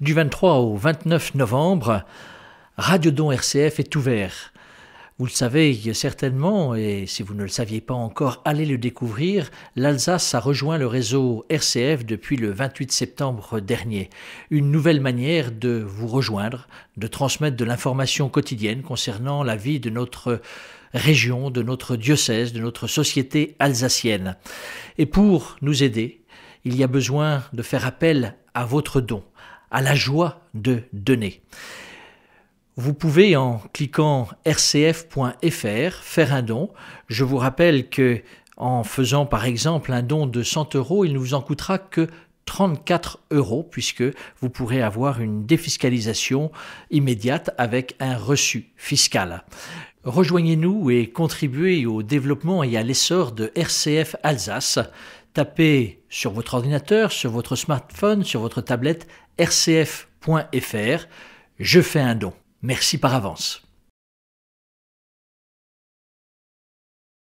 Du 23 au 29 novembre, Radio Don RCF est ouvert. Vous le savez certainement, et si vous ne le saviez pas encore, allez le découvrir, l'Alsace a rejoint le réseau RCF depuis le 28 septembre dernier. Une nouvelle manière de vous rejoindre, de transmettre de l'information quotidienne concernant la vie de notre région, de notre diocèse, de notre société alsacienne. Et pour nous aider, il y a besoin de faire appel à votre don, à la joie de donner. Vous pouvez, en cliquant rcf.fr, faire un don. Je vous rappelle que en faisant par exemple un don de 100 euros, il ne vous en coûtera que 34 euros puisque vous pourrez avoir une défiscalisation immédiate avec un reçu fiscal. Rejoignez-nous et contribuez au développement et à l'essor de RCF Alsace. Tapez sur votre ordinateur, sur votre smartphone, sur votre tablette rcf.fr. Je fais un don. Merci par avance.